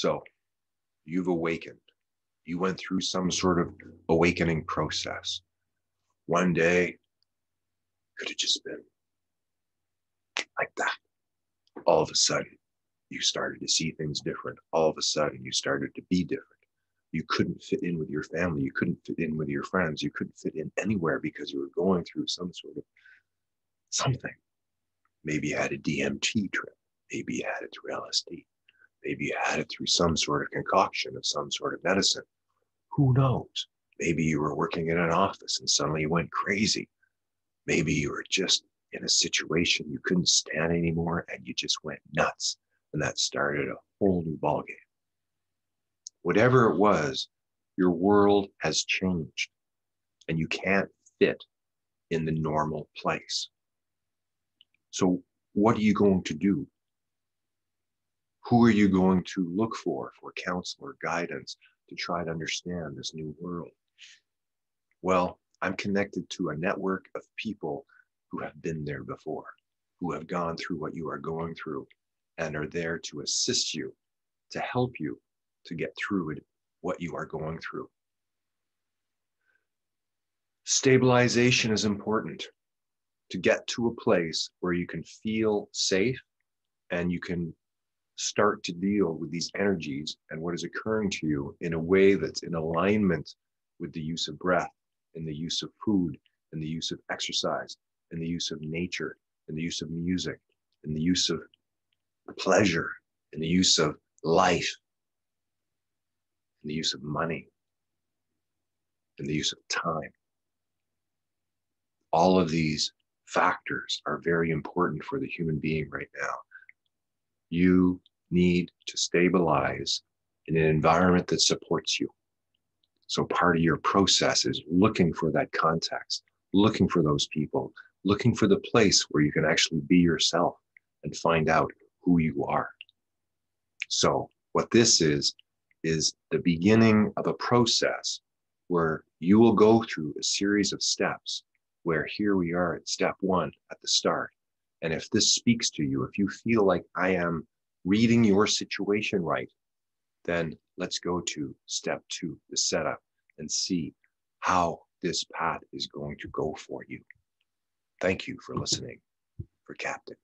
So you've awakened. You went through some sort of awakening process. One day could have just been like that. All of a sudden, you started to see things different. All of a sudden, you started to be different. You couldn't fit in with your family. You couldn't fit in with your friends. You couldn't fit in anywhere because you were going through some sort of something. Maybe you had a DMT trip. Maybe you had it through LSD. Maybe you had it through some sort of concoction of some sort of medicine. Who knows? Maybe you were working in an office and suddenly you went crazy. Maybe you were just in a situation you couldn't stand anymore and you just went nuts. And that started a whole new ballgame. Whatever it was, your world has changed and you can't fit in the normal place. So, what are you going to do? Who are you going to look for for counsel or guidance to try to understand this new world? Well, I'm connected to a network of people who have been there before, who have gone through what you are going through and are there to assist you, to help you to get through it, what you are going through. Stabilization is important to get to a place where you can feel safe and you can start to deal with these energies and what is occurring to you in a way that's in alignment with the use of breath and the use of food and the use of exercise and the use of nature and the use of music and the use of pleasure and the use of life and the use of money and the use of time. All of these factors are very important for the human being right now. You need to stabilize in an environment that supports you. So, part of your process is looking for that context, looking for those people, looking for the place where you can actually be yourself and find out who you are. So, what this is, is the beginning of a process where you will go through a series of steps where here we are at step one at the start. And if this speaks to you, if you feel like I am reading your situation right, then let's go to step two, the setup, and see how this path is going to go for you. Thank you for listening for Captain.